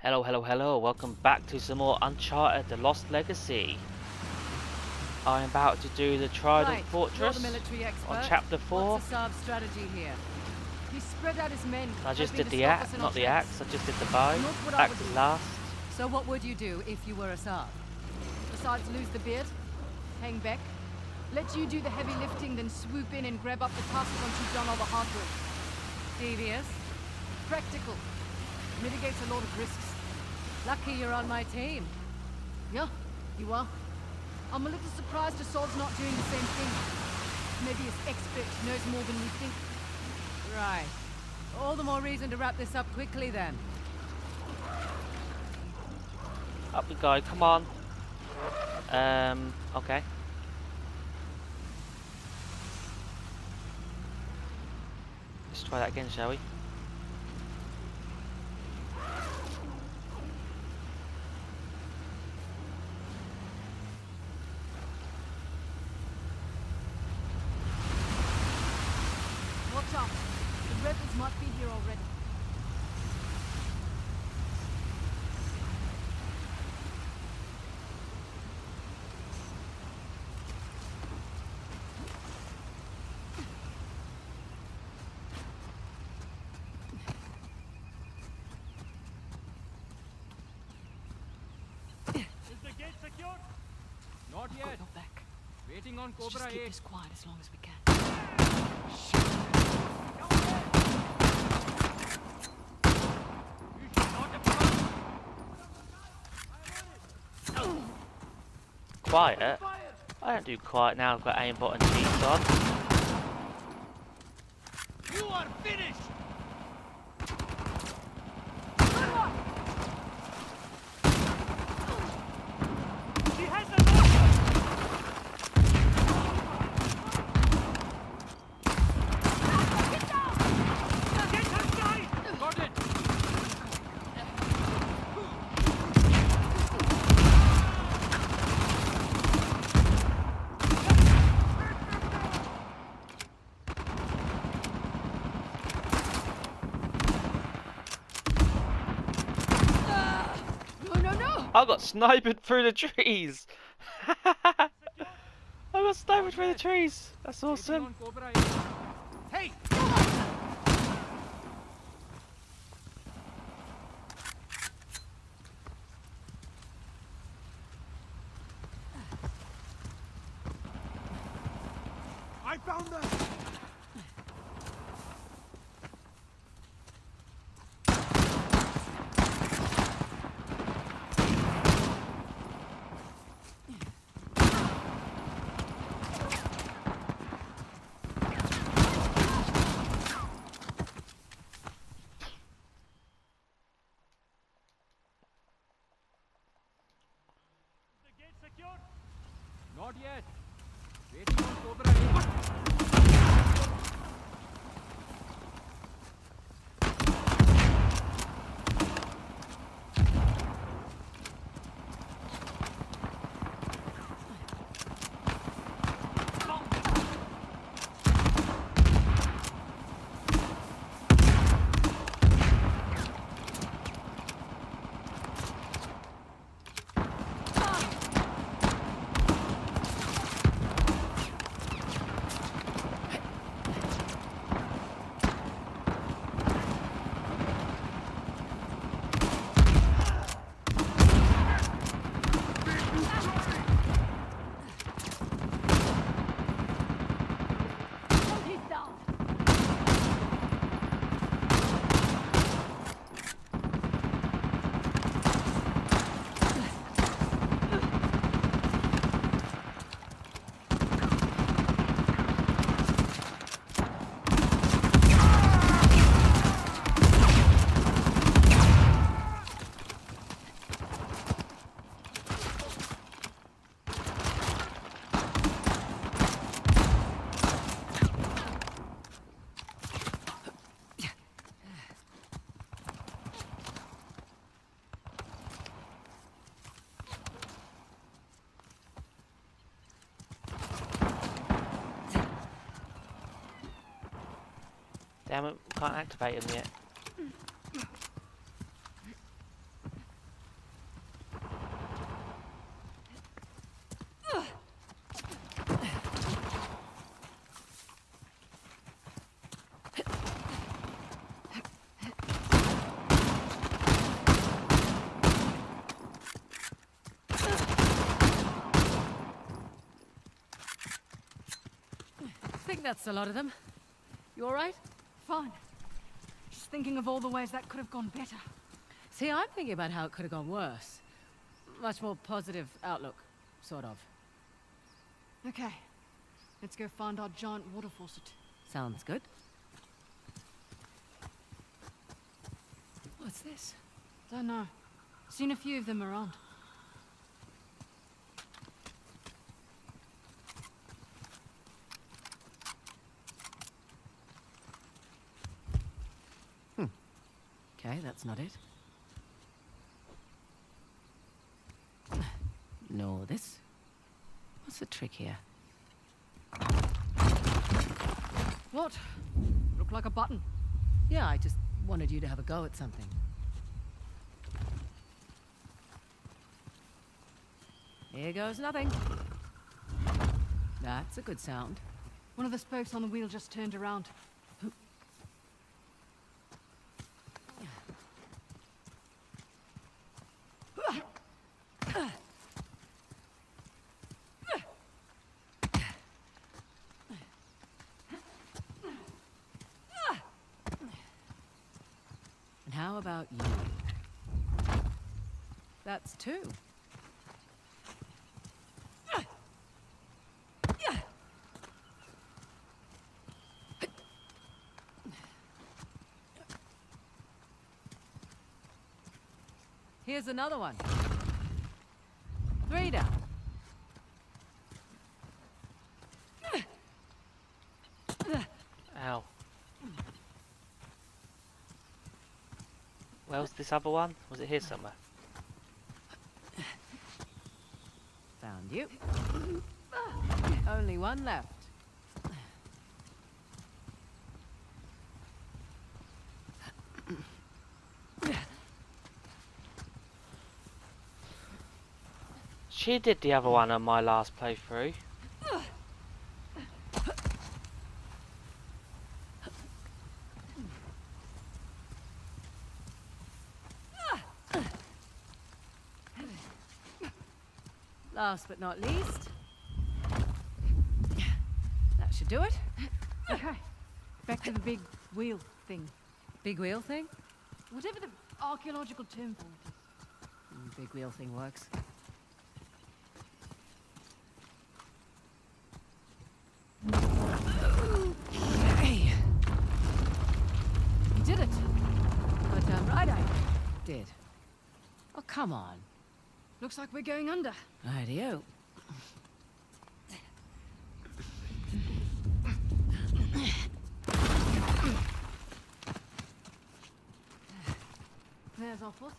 Hello, hello, hello. Welcome back to some more Uncharted The Lost Legacy. I am about to do the Trident Right, Fortress the on chapter 4. What's strategy here? He spread out his men. I just did the axe, not the axe, I just did the bow. Not what I Axe would is do. last. So what would you do if you were Asav? Besides lose the beard? Hang back? Let you do the heavy lifting, then swoop in and grab up the tusk once you've done all the hard work. Devious? Practical. Mitigates a lot of risks. Lucky you're on my team. Yeah, you are. I'm a little surprised Asav's not doing the same thing. Maybe his expert knows more than we think. Right. All the more reason to wrap this up quickly then. Up we go, come on. Um, okay. Let's try that again, shall we? Watch out. The be here already. Is the gate secured? Not yet. your back. Waiting on Let's Cobra just keep 8. this quiet as long as we can. You should not have come. Quiet? I don't do quiet now, I've got aimbot and cheats on. You are finished! She has the launcher! Get her side! Got it! No, no, no! I got sniped through the trees! I got sniped through the trees! That's awesome! Not yet. Waiting for Cobra can't activate them yet. I think that's a lot of them. You alright? Fine. Just thinking of all the ways that could have gone better. See, I'm thinking about how it could have gone worse. Much more positive outlook, sort of. Okay. Let's go find our giant water faucet. Sounds good. What's this? Don't know. Seen a few of them around. Okay, that's not it. No, this. What's the trick here? What? Look like a button. Yeah, I just wanted you to have a go at something. Here goes nothing. That's a good sound. One of the spokes on the wheel just turned around. And how about you? Two. Here's another one. Three down. Ow. Where's this other one? Was it here somewhere? Found you. Only one left. She did the other one on my last playthrough. Last but not least. That should do it. Okay. Back to the big wheel thing. Big wheel thing? Whatever the archaeological term for it is. Mm, Big wheel thing works. Okay. You did it. But damn right I did. Oh, come on. Looks like we're going under. Ideo. There's our faucet.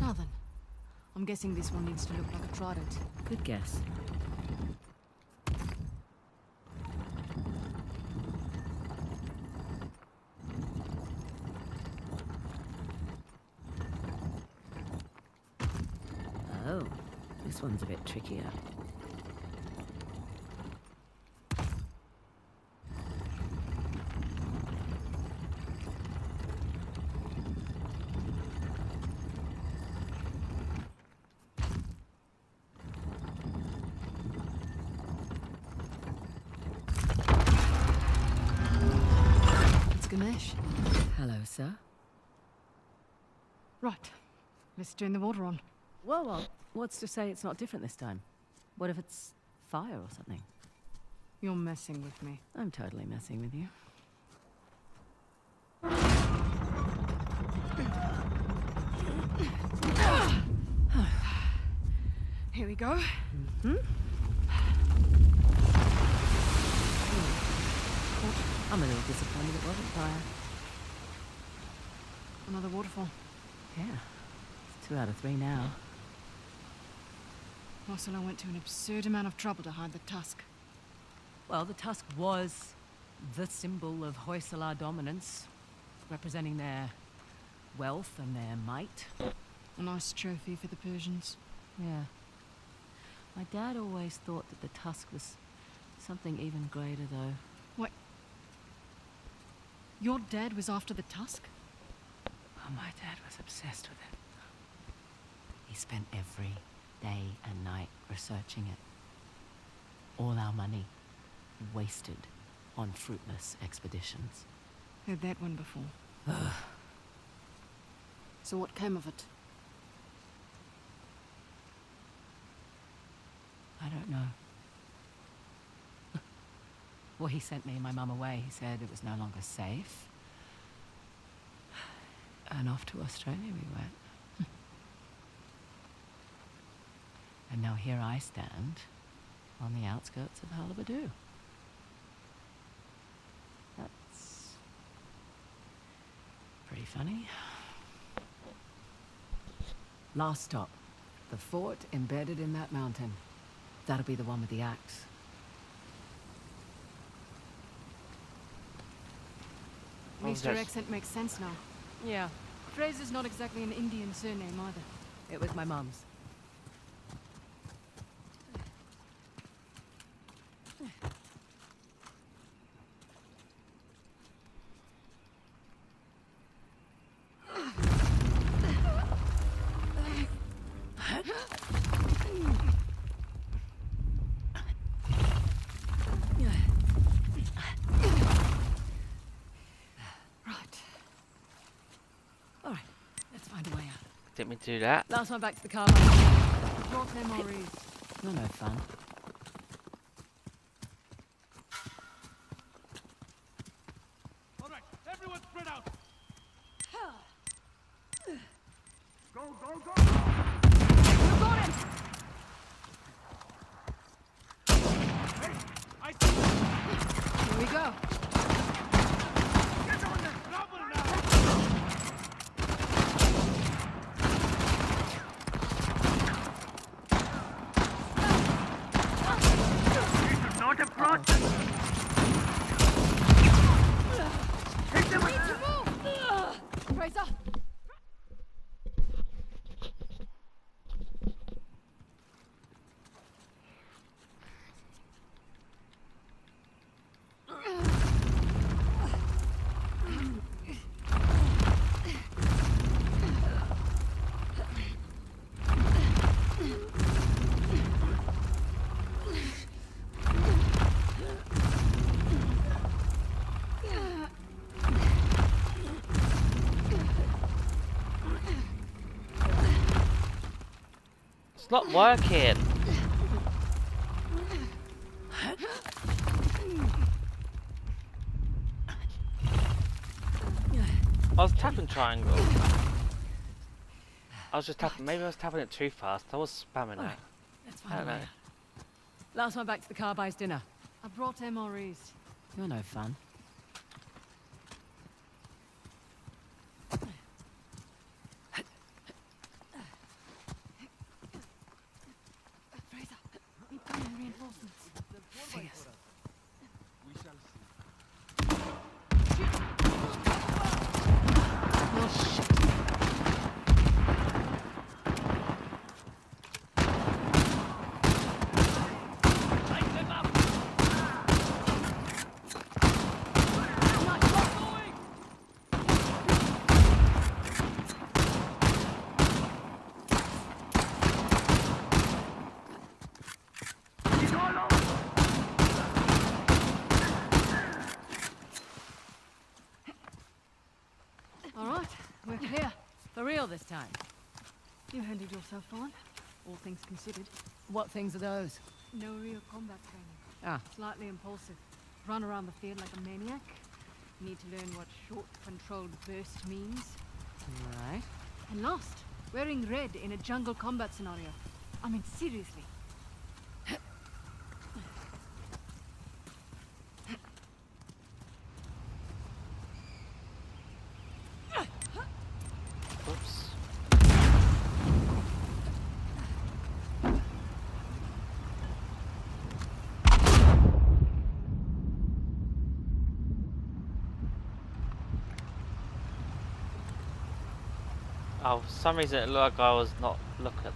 Now then. I'm guessing this one needs to look like a trident. Good guess. Oh, this one's a bit trickier. It's Ganesh. Hello, sir. Right. Let's turn the water on. Well, well, what's to say it's not different this time? What if it's fire or something? You're messing with me. I'm totally messing with you. Here we go. Hmm? I'm a little disappointed it wasn't fire. Another waterfall. Yeah, it's two out of three now. Marcelo went to an absurd amount of trouble to hide the tusk. Well, the tusk was the symbol of Hoysala dominance, representing their wealth and their might. A nice trophy for the Persians. Yeah. My dad always thought that the tusk was something even greater, though. What? Your dad was after the tusk? Oh, my dad was obsessed with it. He spent every day and night researching it. All our money wasted on fruitless expeditions. Heard that one before. so what came of it? I don't know. well, he sent me and my mum away. He said it was no longer safe. And off to Australia we went. And now here I stand on the outskirts of Halebidu. That's pretty funny. Last stop. The fort embedded in that mountain. That'll be the one with the axe. At least Oh, your accent makes sense now. Yeah, Frazer's not exactly an Indian surname either. it was my mum's. Right. All right, let's find a way out. Didn't mean to do that. Last one back to the car. mate. Brought MREs. You're no fun. All right, everyone spread out. Go, go, go! You got him! Hey, I see. Here we go. Get on there! Rubble now! This is not a process. Hit them with Frazer! It's not working. I was tapping triangle. I was just tapping. Maybe I was tapping it too fast. I was spamming it. Let's I don't know. Last one back to the car buys dinner. I brought MREs. You're no fun. Frazer, need coming reinforcements. Figures. We shall see. Oh shit. It's all over. Alright, we're clear. For real this time. You handled yourself fine, all things considered. What things are those? No real combat training. Ah, Slightly impulsive. Run around the field like a maniac. Need to learn what short, controlled burst means. right. And last, wearing red in a jungle combat scenario. I mean, seriously. Oh, for some reason it looked like I was not looking.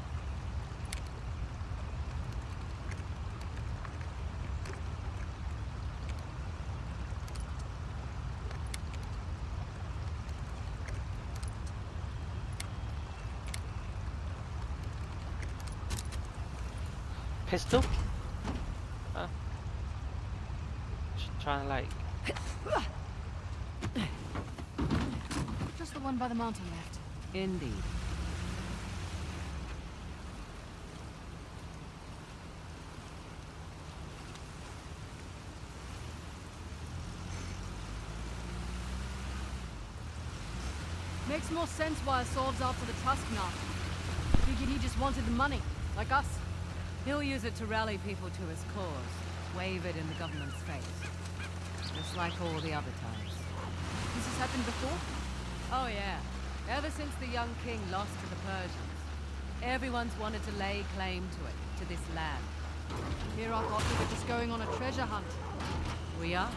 Pistol? Huh? trying to like Just the one by the mountain left. Indeed. Makes more sense why Asav's after the Tusk now. Figured he just wanted the money, like us. He'll use it to rally people to his cause, wave it in the government's face. Just like all the other times. This has happened before? Oh yeah. Ever since the young king lost to the Persians, everyone's wanted to lay claim to it, to this land. Here I thought we were just going on a treasure hunt. We are?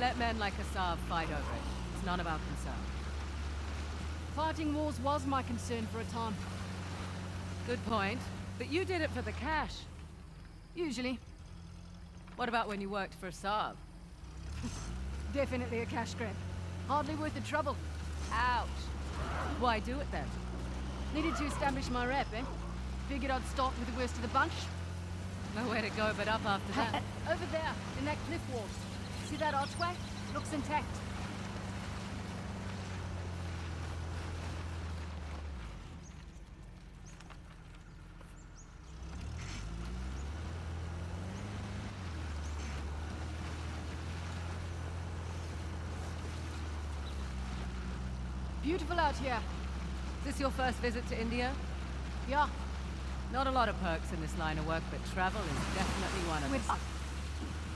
Let men like Asav fight over it. It's none of our concern. Fighting wars was my concern for a time. Good point. But you did it for the cash. Usually. What about when you worked for Asav? Definitely a cash grab. Hardly worth the trouble. Ouch. Why do it then? Needed to establish my rep, eh? Figured I'd start with the worst of the bunch. Nowhere to go but up after that. Over there, in that cliff wall. See that archway? Looks intact. Beautiful out here. Is this your first visit to India? Yeah, Not a lot of perks in this line of work, but travel is definitely one of them. up.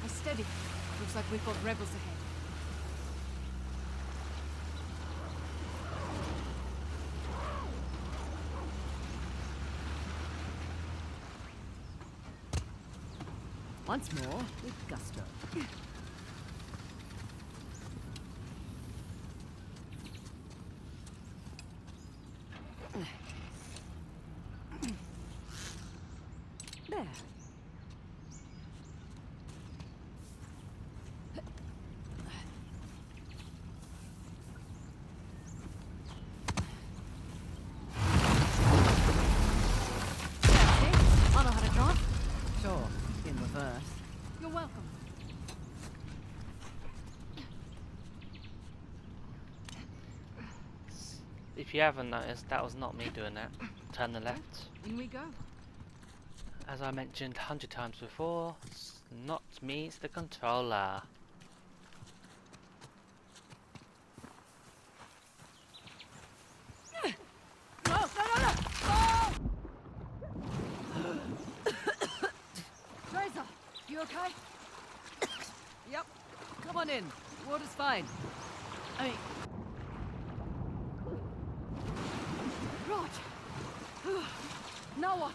A steady. Looks like we've got rebels ahead. Once more, with gusto. There. Yeah, see? I know how to drive. Sure, in reverse. You're welcome. If you haven't noticed, that was not me doing that. Turn the left. In we go. As I mentioned a hundred times before, it's not me, it's the controller. No, no, no, no! Frazer, you okay? Yep. Come on in. Water's fine. I mean... Right. now what?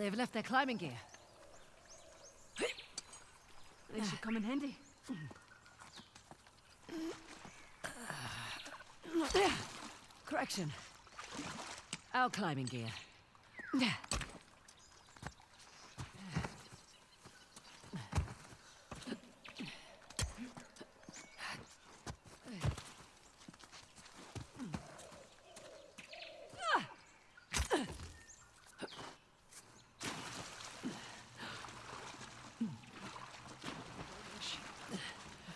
They've left their climbing gear. They should come in handy. There! Correction. Our climbing gear.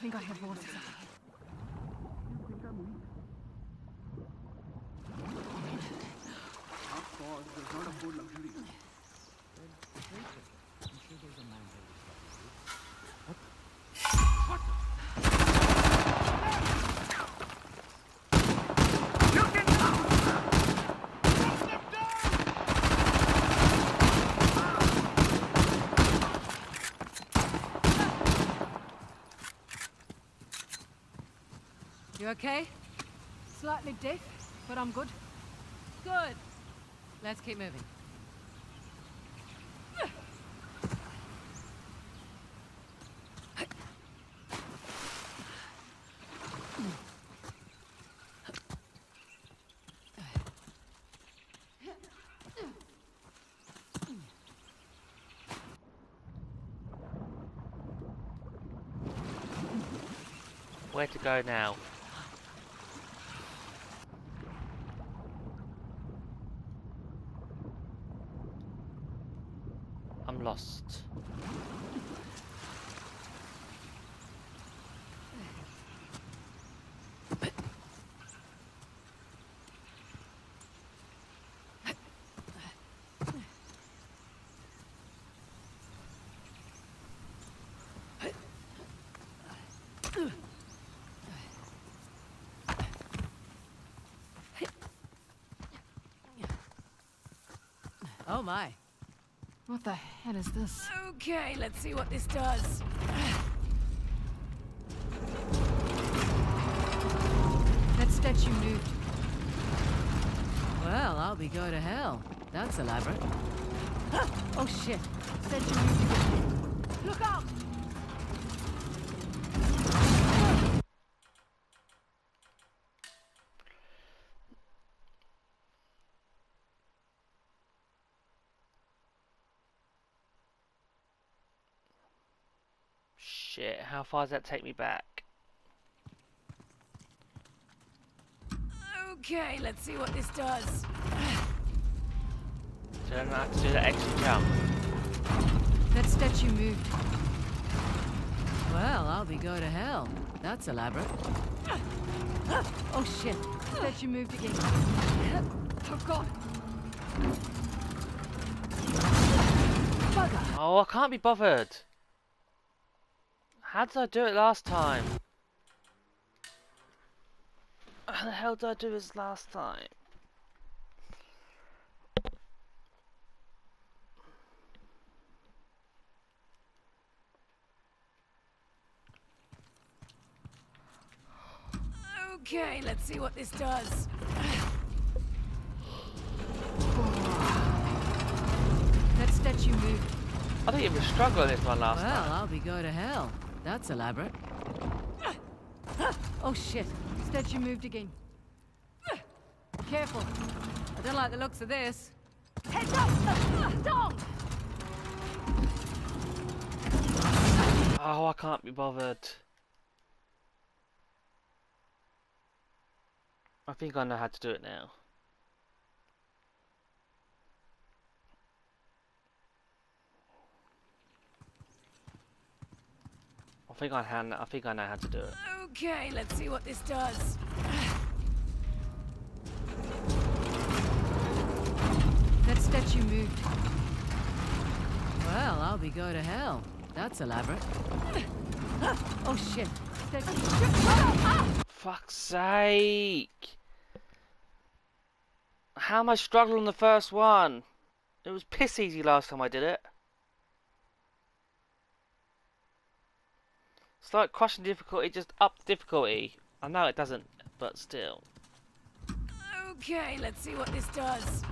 Think I have water. You okay? Slightly deaf, but I'm good. Good. Let's keep moving. Where to go now? My. What the hell is this? Okay, let's see what this does. That statue moved. Well, I'll be go to hell. That's elaborate. Oh shit. Statue moved again. Look out! Shit, how far does that take me back? Okay, let's see what this does. So I'm gonna have to do that extra jump. That statue moved. Well, I'll be go to hell. That's elaborate. Oh shit. Statue moved again. Oh god! Bugger! Oh, I can't be bothered. How did I do it last time? How the hell did I do this last time? Okay, let's see what this does. That statue moved. I didn't even struggle on this one last Well, time. I'll be go to hell. That's elaborate. Oh shit. Statue moved again. Careful. I don't like the looks of this. Heads up! Down! Oh, I can't be bothered. I think I know how to do it now. I think I can. I think I know how to do it. Okay, let's see what this does. That statue moved. Well, I'll be go to hell. That's elaborate. Oh shit. Statue. Fuck's sake! How am I struggling on the first one? It was piss easy last time I did it. It's like crushing difficulty, just up the difficulty. I know it doesn't, but still. Okay, let's see what this does.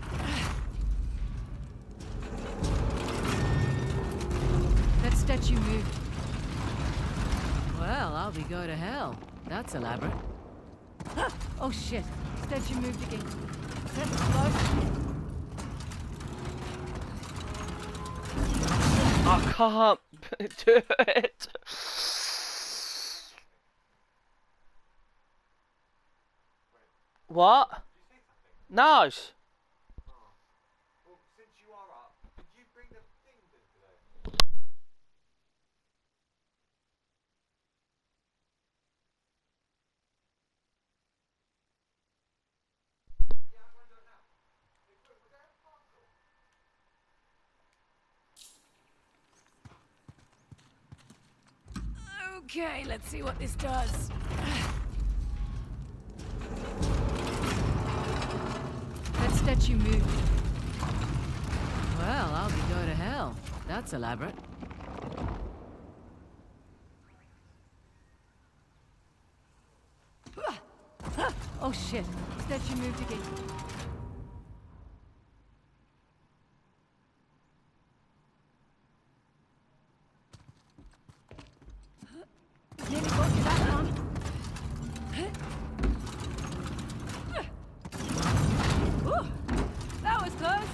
That statue moved. Well, I'll be go to hell. That's elaborate. Oh shit. Statue moved again. That's close. I can't do it. What? No. Well, since you are up, could you bring the things in today? Okay, let's see what this does. Statue moved. Well, I'll be go to hell. That's elaborate. Oh shit. Statue moved again. Nearly got you that one. Ooh, that was close.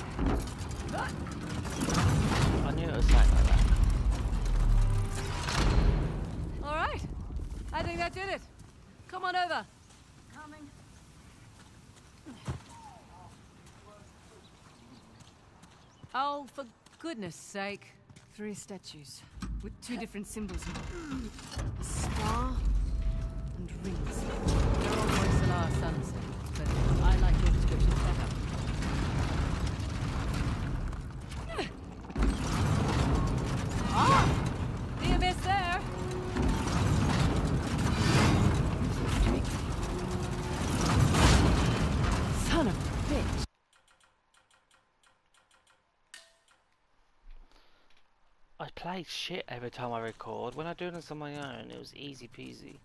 I knew it was something like that. All right. I think that did it. Come on over. Coming. Oh, for goodness sake. Three statues with two different symbols. A star and rings. They're all sunset, but I like your description better. Play shit every time I record. When I do this on my own, it was easy peasy.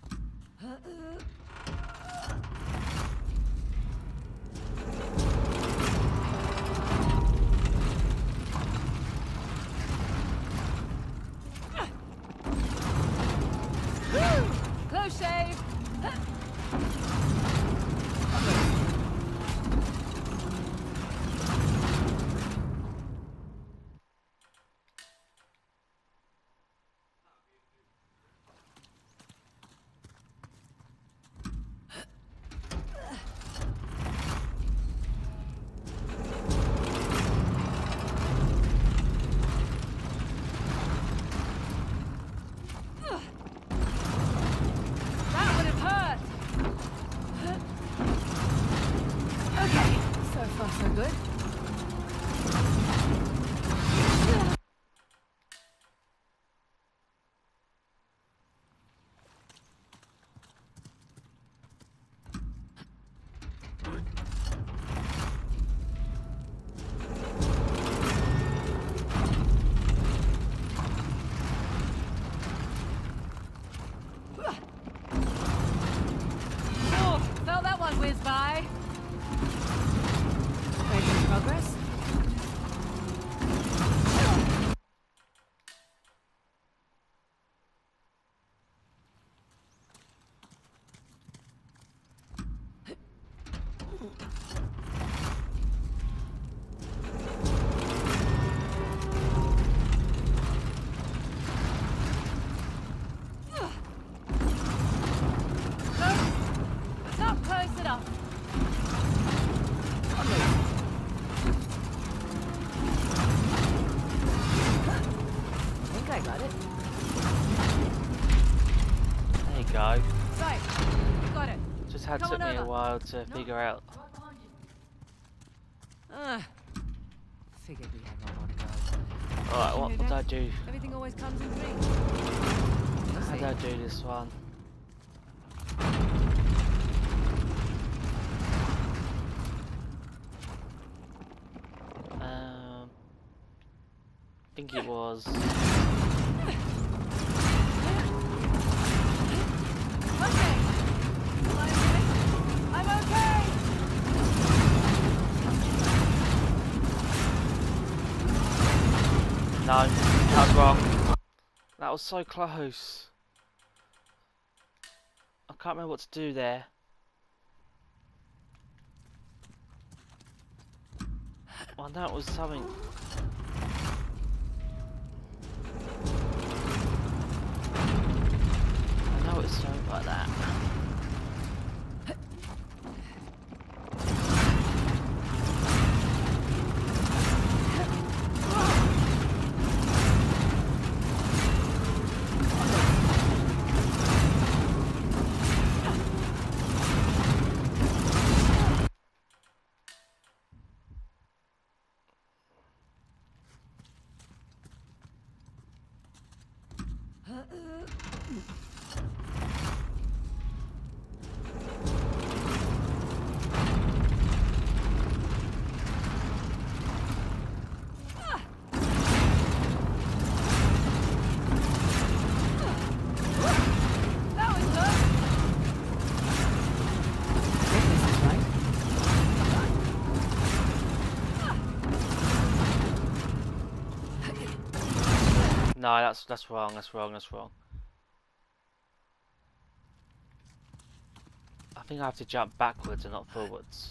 Took on me a over. while to figure out. Ah, figured we had one to. Alright, what that? I do? Everything always comes in threes. How did I do this one? Um, I think it was. Okay. Am I okay? I'm okay. No, that was wrong. That was so close. I can't remember what to do there. Well, that was something. I know it's something like that. No, that's that's wrong. That's wrong. That's wrong. I think I have to jump backwards and not forwards.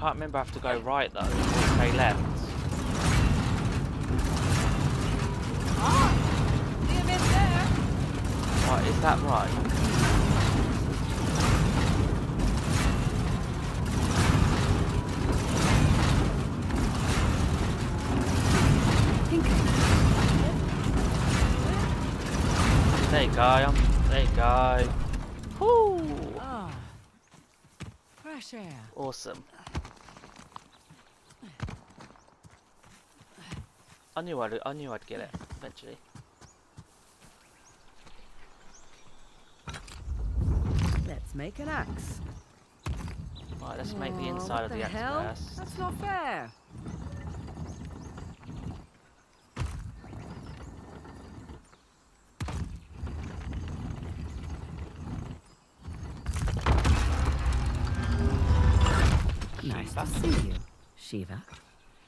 can't remember I have to go right though, or stay left. Ah! There! Right, is that right? There you go, I'm, there you go. Whoo! Ah. Fresh air. Awesome. I knew I'd, I knew I'd get it eventually. Let's make an axe. Right, let's make the inside of the axe hell? first. That's not fair. Nice to see you, Shiva.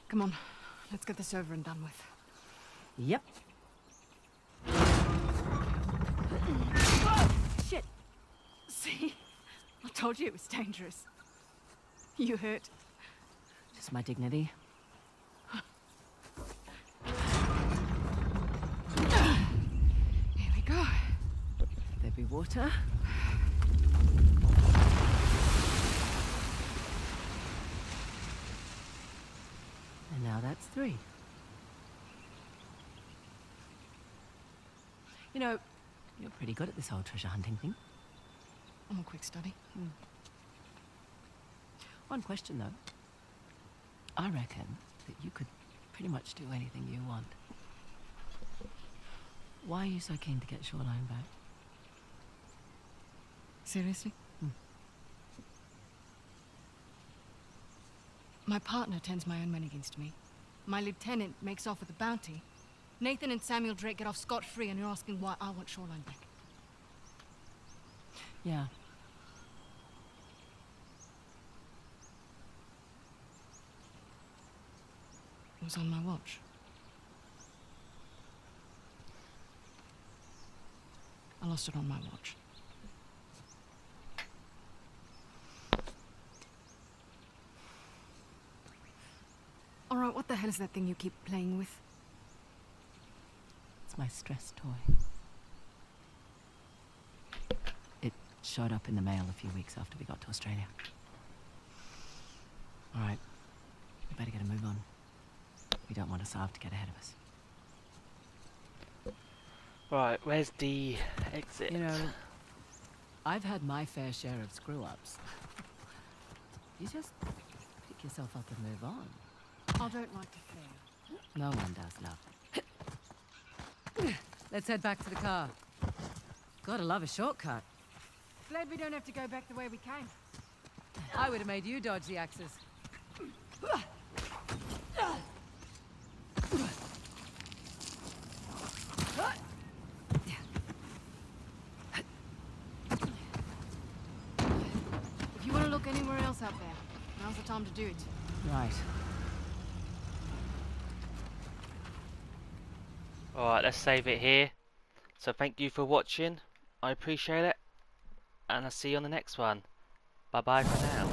Come on, let's get this over and done with. Yep. Shit! See? I told you it was dangerous. You hurt. Just my dignity. Here we go. There be water. Now that's three. You know, you're pretty good at this whole treasure hunting thing. I'm a quick study. Hmm. One question though. I reckon that you could pretty much do anything you want. Why are you so keen to get Shoreline back? Seriously? My partner turns my own men against me. My lieutenant makes off with a bounty. Nathan and Samuel Drake get off scot-free and you're asking why I want Shoreline back. Yeah. It was on my watch. I lost it on my watch. Alright, what the hell is that thing you keep playing with? It's my stress toy. It showed up in the mail a few weeks after we got to Australia. All right, we better get a move on. We don't want Asav to get ahead of us. Right, where's the exit? You know, I've had my fair share of screw-ups. You just pick yourself up and move on. I don't like to fail. No one does, love. Let's head back to the car. Gotta love a shortcut. Glad we don't have to go back the way we came. I would have made you dodge the axes. If you want to look anywhere else out there, now's the time to do it. Right. Alright, let's save it here. So thank you for watching. I appreciate it. And I'll see you on the next one. Bye bye for now.